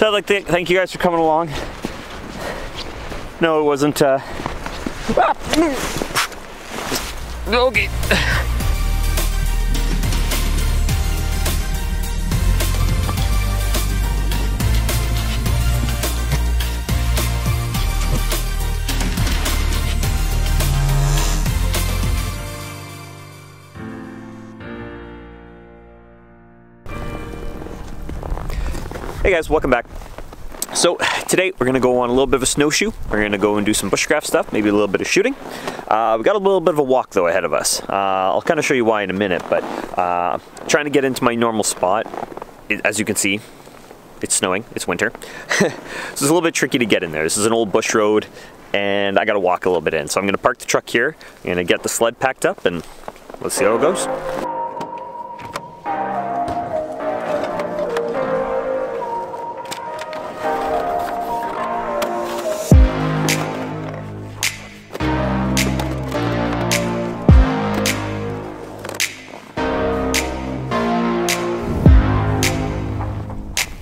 So I'd like to thank you guys for coming along. No, it wasn't, uh... Okay. Hey guys, welcome back. So today we're gonna go on a little bit of a snowshoe. We're gonna go and do some bushcraft stuff, maybe a little bit of shooting. Uh, we got a little bit of a walk though ahead of us. Uh, I'll kind of show you why in a minute, but uh, trying to get into my normal spot. As you can see, it's snowing, it's winter. so it's a little bit tricky to get in there. This is an old bush road and I gotta walk a little bit in. So I'm gonna park the truck here, I'm gonna get the sled packed up and let's see how it goes.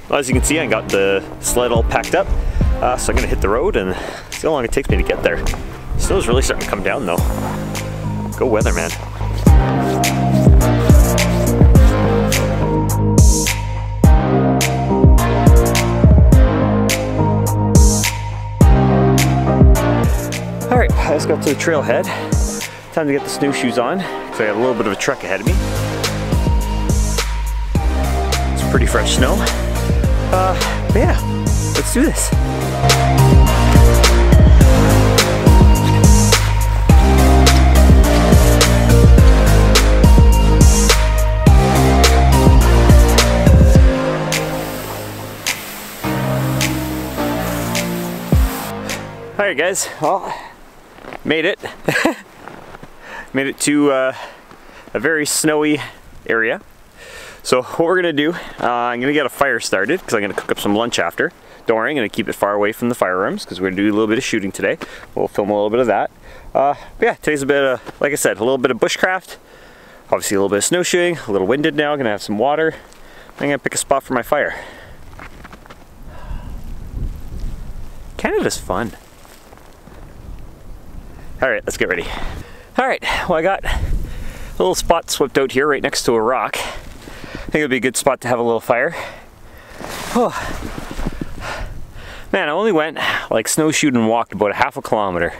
Well, as you can see, I got the sled all packed up. Uh, so I'm gonna hit the road and see how long it takes me to get there. Snow's really starting to come down though. Go weather, man. All right, let's go to the trailhead. Time to get the snowshoes on, because I have a little bit of a trek ahead of me. It's pretty fresh snow. Uh, yeah, let's do this. Alright guys, well, made it. made it to uh, a very snowy area. So what we're gonna do, uh, I'm gonna get a fire started because I'm gonna cook up some lunch after. Don't worry, I'm gonna keep it far away from the firearms because we're gonna do a little bit of shooting today. We'll film a little bit of that. Uh, yeah, today's a bit of, like I said, a little bit of bushcraft. Obviously a little bit of snowshoeing, a little winded now, gonna have some water. I'm gonna pick a spot for my fire. Canada's fun. All right, let's get ready. All right, well I got a little spot swept out here right next to a rock. I think it'd be a good spot to have a little fire. Oh. Man, I only went like snowshoed and walked about a half a kilometer,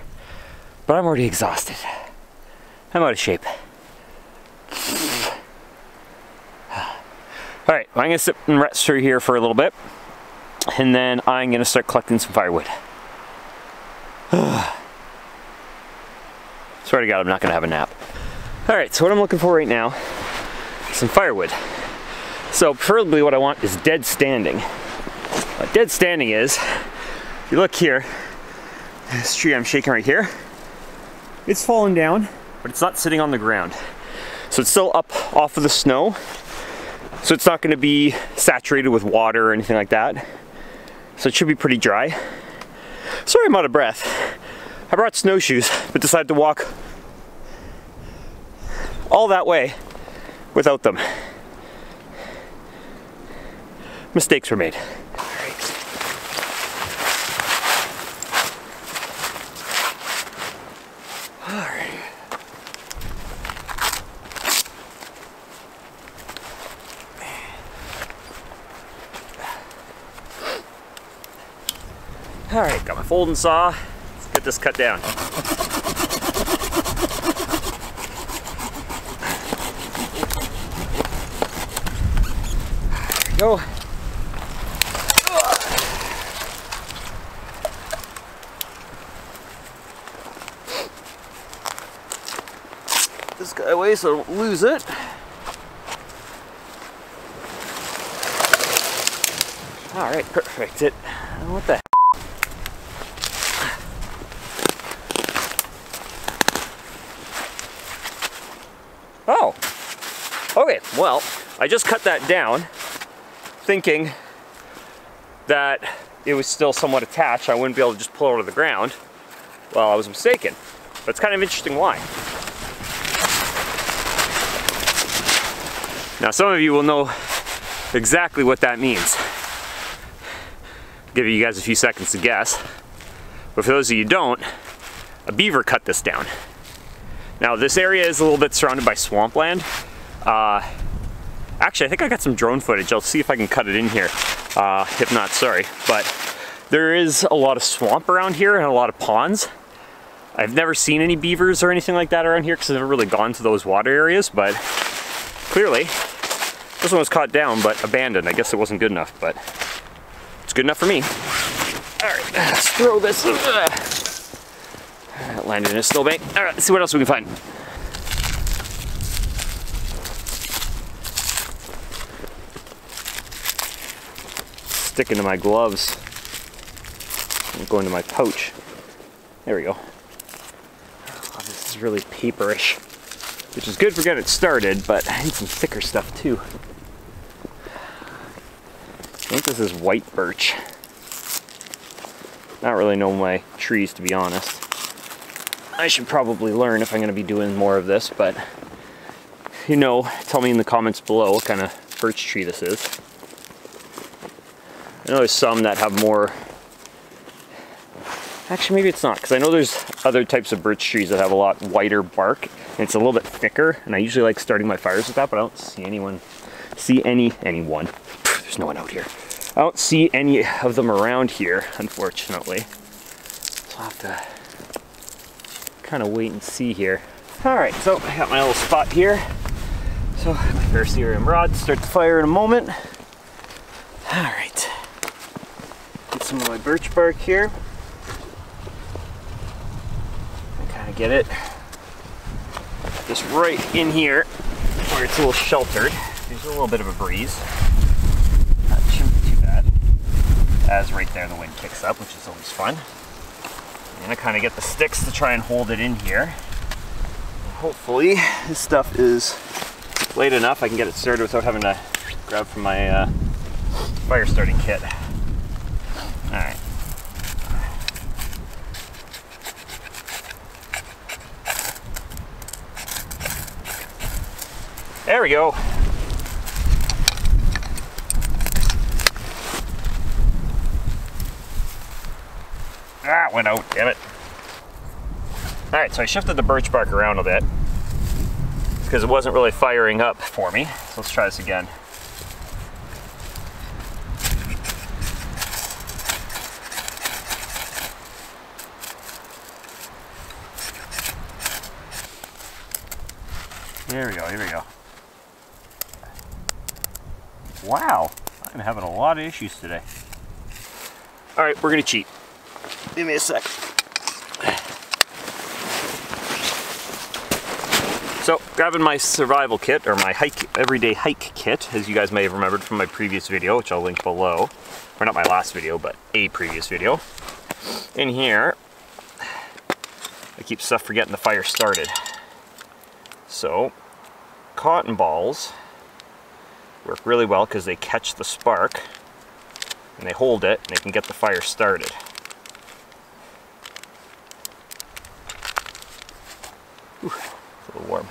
but I'm already exhausted. I'm out of shape. All right, well, I'm gonna sit and rest through here for a little bit, and then I'm gonna start collecting some firewood. Swear to God, I'm not gonna have a nap. All right, so what I'm looking for right now some firewood. So preferably what I want is dead standing. What dead standing is, if you look here, this tree I'm shaking right here, it's fallen down, but it's not sitting on the ground. So it's still up off of the snow, so it's not gonna be saturated with water or anything like that. So it should be pretty dry. Sorry I'm out of breath. I brought snowshoes, but decided to walk all that way without them. Mistakes were made. All right. Got my folding saw. Let's get this cut down. There we go. So I don't lose it. All right, perfect. It. What the? Oh. Okay, well, I just cut that down thinking that it was still somewhat attached. I wouldn't be able to just pull it out of the ground. Well, I was mistaken. It's kind of interesting why. Now, some of you will know exactly what that means. give you guys a few seconds to guess. But for those of you don't, a beaver cut this down. Now this area is a little bit surrounded by swampland. Uh, actually, I think I got some drone footage. I'll see if I can cut it in here. Uh, if not, sorry. But there is a lot of swamp around here and a lot of ponds. I've never seen any beavers or anything like that around here because I've never really gone to those water areas, but clearly this one was caught down but abandoned. I guess it wasn't good enough, but it's good enough for me. All right, let's throw this. Uh, that landed in a snowbank. All right, let's see what else we can find. Sticking to my gloves. And going to my pouch. There we go. Oh, this is really paperish, which is good for getting it started, but I need some thicker stuff too. I think this is white birch. Not really know my trees to be honest. I should probably learn if I'm to be doing more of this, but you know, tell me in the comments below what kind of birch tree this is. I know there's some that have more Actually, maybe it's not, because I know there's other types of birch trees that have a lot whiter bark, and it's a little bit thicker, and I usually like starting my fires with that, but I don't see anyone, see any, anyone. There's no one out here. I don't see any of them around here, unfortunately. So I'll have to kind of wait and see here. All right, so I got my little spot here. So my ferrocerium rod, start the fire in a moment. All right, get some of my birch bark here. Kind of get it just right in here where it's a little sheltered. There's a little bit of a breeze. That shouldn't be too bad. As right there the wind kicks up, which is always fun. I'm gonna kind of get the sticks to try and hold it in here. Hopefully this stuff is light enough I can get it started without having to grab from my uh, fire starting kit. All right. There we go. Ah, went out, damn it. All right, so I shifted the birch bark around a bit because it wasn't really firing up for me. So let's try this again. Here we go, here we go. Wow, I'm having a lot of issues today. All right, we're gonna cheat. Give me a sec. So, grabbing my survival kit, or my hike everyday hike kit, as you guys may have remembered from my previous video, which I'll link below. Or not my last video, but a previous video. In here, I keep stuff for getting the fire started. So, cotton balls work really well because they catch the spark and they hold it and they can get the fire started. Ooh, a little warm.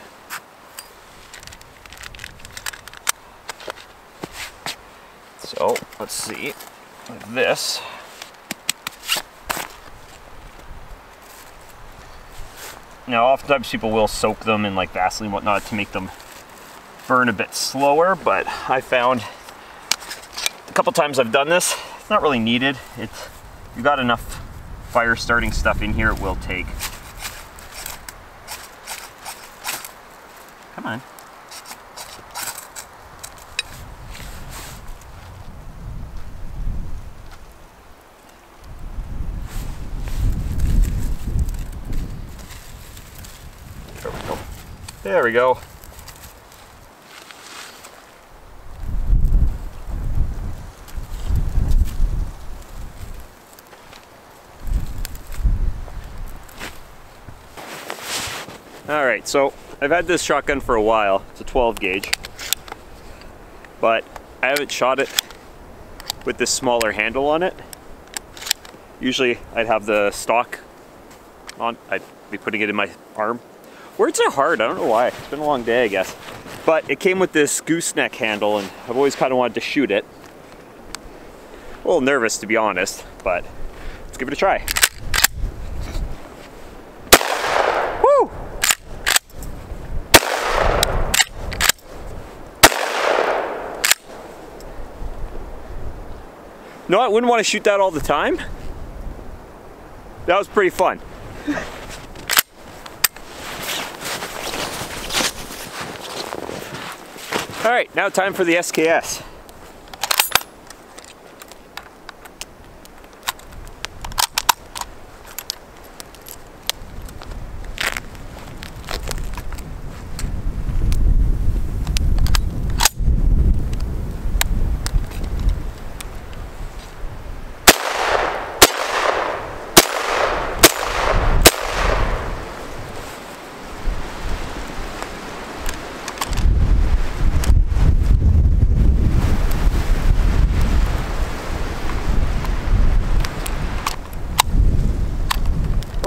So let's see, like this. Now oftentimes people will soak them in like Vaseline and whatnot to make them burn a bit slower, but I found a couple times I've done this, it's not really needed. It's, you got enough fire starting stuff in here, it will take. Come on. There we go. There we go. All right, so I've had this shotgun for a while. It's a 12 gauge, but I haven't shot it with this smaller handle on it. Usually I'd have the stock on, I'd be putting it in my arm. Words are hard, I don't know why. It's been a long day, I guess. But it came with this gooseneck handle and I've always kind of wanted to shoot it. A little nervous to be honest, but let's give it a try. No, I wouldn't want to shoot that all the time. That was pretty fun. All right, now time for the SKS.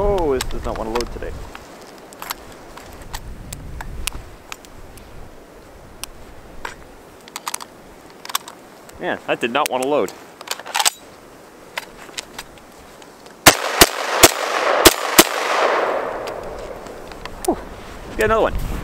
Oh, this does not want to load today. Man, that did not want to load. Whew. Get another one.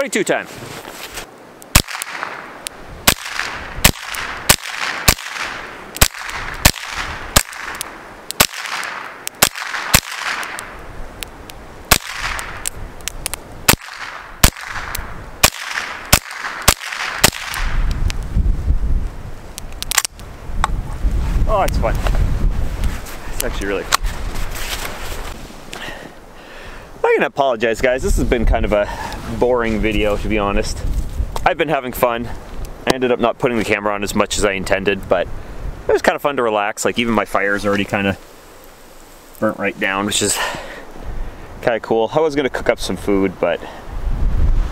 22 time. Oh, it's fun. Apologize, guys. This has been kind of a boring video, to be honest. I've been having fun. I ended up not putting the camera on as much as I intended, but it was kind of fun to relax. Like, even my fire is already kind of burnt right down, which is kind of cool. I was gonna cook up some food, but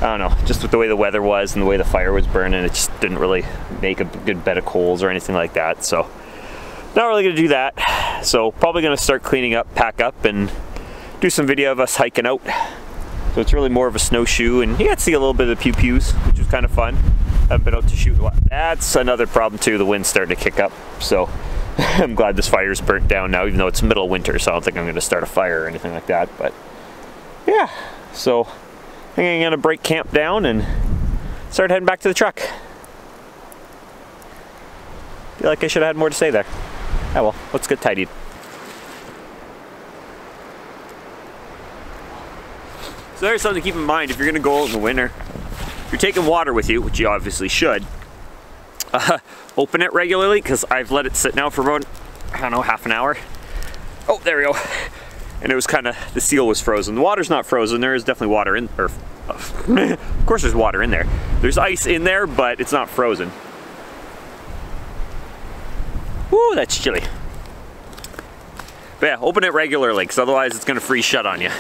I don't know, just with the way the weather was and the way the fire was burning, it just didn't really make a good bed of coals or anything like that. So, not really gonna do that. So, probably gonna start cleaning up, pack up, and do some video of us hiking out. So it's really more of a snowshoe, and you got to see a little bit of the pew pews, which was kind of fun. I haven't been out to shoot. a lot. That's another problem too. The wind's starting to kick up, so I'm glad this fire's burnt down now, even though it's middle winter. So I don't think I'm going to start a fire or anything like that. But yeah, so I think I'm going to break camp down and start heading back to the truck. Feel like I should have had more to say there. Oh well, let's get tidied. So there's something to keep in mind if you're gonna go out in the winter. If you're taking water with you, which you obviously should, uh, open it regularly because I've let it sit now for about, I don't know, half an hour. Oh, there we go. And it was kind of, the seal was frozen. The water's not frozen, there is definitely water in, or, of course there's water in there. There's ice in there, but it's not frozen. Woo, that's chilly. But yeah, open it regularly, because otherwise it's gonna freeze shut on you.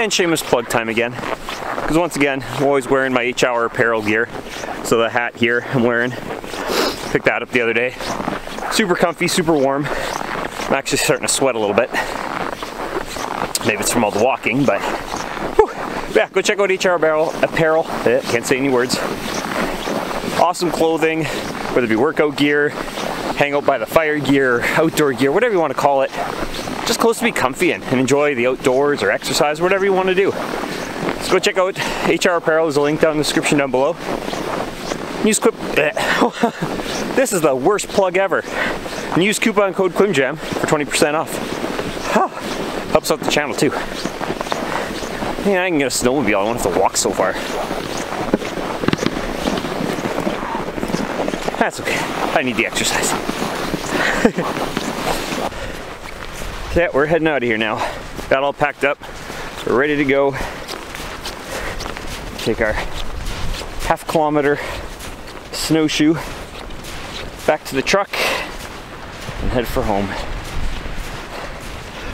And shameless plug time again. Because once again, I'm always wearing my H-Hour apparel gear. So the hat here I'm wearing, picked that up the other day. Super comfy, super warm. I'm actually starting to sweat a little bit. Maybe it's from all the walking, but whew. yeah, go check out HR Apparel. apparel. Eh, can't say any words. Awesome clothing, whether it be workout gear, hang out by the fire gear, outdoor gear, whatever you want to call it. Just close to be comfy in and enjoy the outdoors or exercise, whatever you want to do. So go check out HR Apparel. There's a link down in the description down below. Use quip. this is the worst plug ever. And use coupon code Kwmjam for 20% off. Huh. Helps out the channel too. Yeah, I can get a snowmobile. I don't have to walk so far. That's okay. I need the exercise. so yeah, we're heading out of here now. Got all packed up. We're ready to go. Take our half kilometer snowshoe back to the truck and head for home.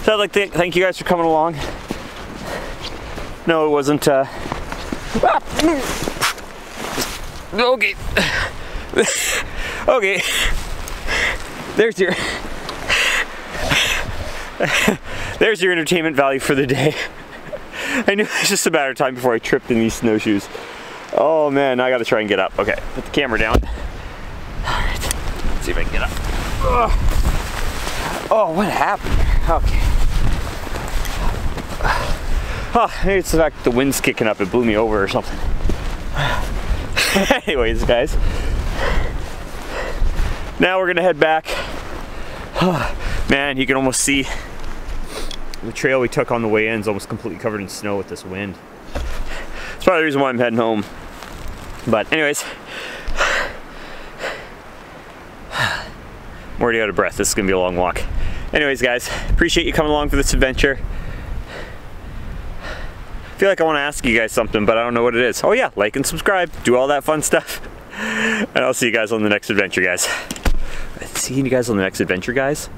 So I'd like to thank you guys for coming along. No, it wasn't. Uh... Okay. okay. There's your. There's your entertainment value for the day. I knew it was just a matter of time before I tripped in these snowshoes. Oh man, I gotta try and get up. Okay, put the camera down. Alright, let's see if I can get up. Oh, what happened? Okay. Oh, maybe it's the fact the wind's kicking up, it blew me over or something. Anyways, guys. Now we're gonna head back. Man, you can almost see the trail we took on the way in is almost completely covered in snow with this wind. It's probably the reason why I'm heading home. But anyways, I'm already out of breath. This is gonna be a long walk. Anyways, guys, appreciate you coming along for this adventure. I feel like I want to ask you guys something, but I don't know what it is. Oh yeah, like and subscribe, do all that fun stuff. And I'll see you guys on the next adventure, guys. Seeing you guys on the next adventure, guys.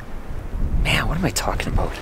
Man, what am I talking about?